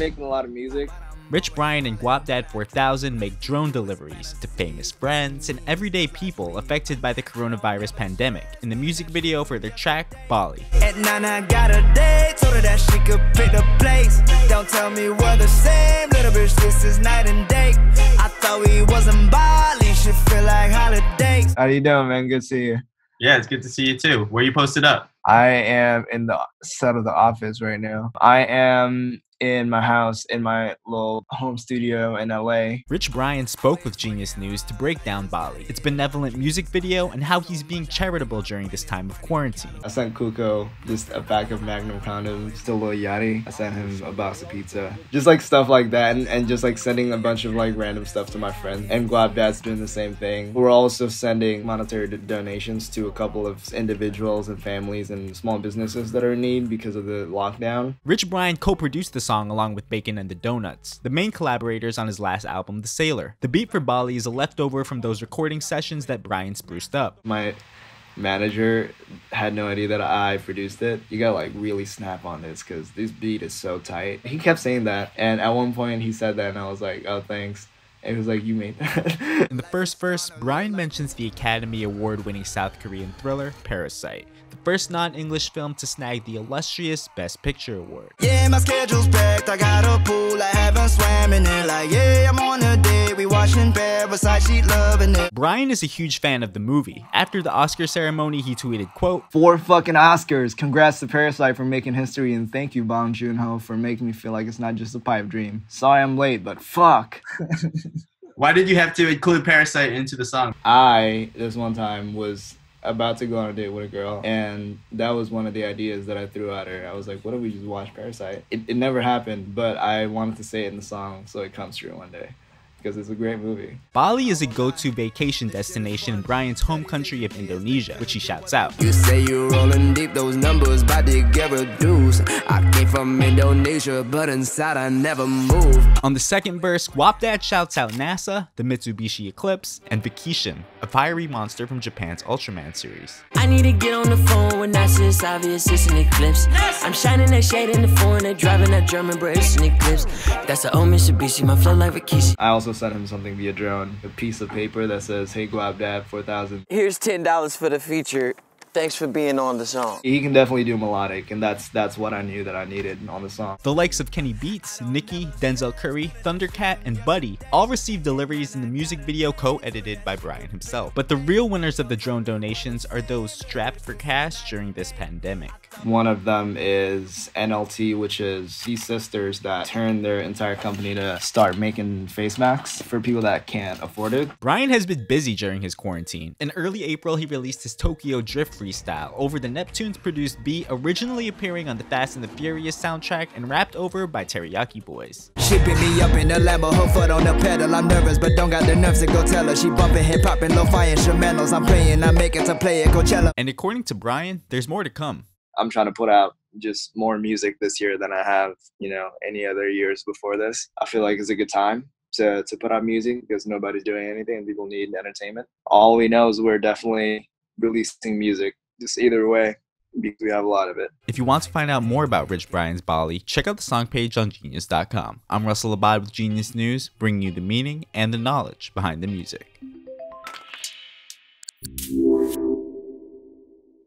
making a lot of music. Rich Brian and Guapdad 4000 make drone deliveries to famous friends and everyday people affected by the coronavirus pandemic in the music video for their track Bali. At nine, I got a date, told her that she could pick the place. Don't tell me we're the same, little bitch, this is night and day. I thought we wasn't Bali, should feel like holidays. How you doing, man? Good to see you. Yeah, it's good to see you too. Where you posted up? I am in the set of the office right now. I am in my house in my little home studio in LA. Rich Brian spoke with Genius News to break down Bali, its benevolent music video, and how he's being charitable during this time of quarantine. I sent Kuko just a pack of Magnum condoms, still Lil Yachty. I sent him a box of pizza. Just like stuff like that, and, and just like sending a bunch of like random stuff to my friends. And Guapdad's doing the same thing. We're also sending monetary donations to a couple of individuals and families and small businesses that are in need because of the lockdown. Rich Brian co-produced the song along with Bekon and the Donuts, the main collaborators on his last album, The Sailor. The beat for Bali is a leftover from those recording sessions that Brian spruced up. My manager had no idea that I produced it. You gotta like really snap on this because this beat is so tight. He kept saying that, and at one point he said that, and I was like, oh, thanks. And he was like, You made that. In the first verse, Brian mentions the Academy Award winning South Korean thriller, Parasite the first non-English film to snag the illustrious Best Picture award. Yeah, my schedule's packed, I got a pool, I haven't swam in it, like, yeah, I'm on a date, we watching Parasite, she loving it. Brian is a huge fan of the movie. After the Oscar ceremony, he tweeted, quote, Four fucking Oscars, congrats to Parasite for making history, and thank you, Bong Joon-ho, for making me feel like it's not just a pipe dream. Sorry I'm late, but fuck. Why did you have to include Parasite into the song? I, this one time, was about to go on a date with a girl and that was one of the ideas that I threw at her. I was like, what if we just watch Parasite? It, it never happened, but I wanted to say it in the song so it comes true one day because it's a great movie. Bali is a go-to vacation destination in Brian's home country of Indonesia, which he shouts out. You say you're rolling deep, those numbers about to get reduced. I came from Indonesia, but inside I never moved. On the second verse, Guapdad shouts out NASA, the Mitsubishi Eclipse, and Vakishim, a fiery monster from Japan's Ultraman series. I need to get on the phone when that's just obvious, it's an eclipse. I'm shining that shade in the phone, they're driving that German, but it's an eclipse. That's the old Mitsubishi, my flow like Vakishi. I also also sent him something via drone, a piece of paper that says, "Hey Guapdad, 4,000." Here's ten dollars for the feature. Thanks for being on the song. He can definitely do melodic, and that's that's what I knew that I needed on the song. The likes of Kenny Beats, NIKI, Denzel Curry, Thundercat, and Buddy all received deliveries in the music video co-edited by Brian himself. But the real winners of the drone donations are those strapped for cash during this pandemic. One of them is NLT, which is these sisters that turned their entire company to start making face masks for people that can't afford it. Brian has been busy during his quarantine. In early April, he released his Tokyo Drift freestyle over the Neptunes produced beat originally appearing on the Fast and the Furious soundtrack and rapped over by Teriyaki Boyz. Shipping me up in the Lambo, her foot on the pedal. I'm nervous, but don't got the nerves to go tell her. She bumping hip hop and lo-fi instrumentals. I'm playing, I'm making to play at Coachella. And according to Brian, there's more to come. I'm trying to put out just more music this year than I have, you know, any other years before this. I feel like it's a good time to to put out music because nobody's doing anything and people need entertainment. All we know is we're definitely releasing music. Just either way, because we have a lot of it. If you want to find out more about Rich Brian's Bali, check out the song page on genius.com. I'm Russell Abad with Genius News, bringing you the meaning and the knowledge behind the music.